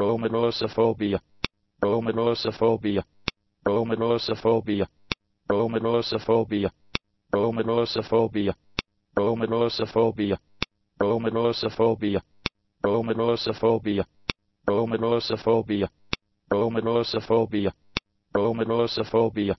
Romulosophobic. Romulosophobic. Romulosophobic. Romulosophobic. Romulosophobic. Romulosophobic. Romulosophobic. Romulosophobic. Romulosophobic. Romulosophobic. Romulosophobic.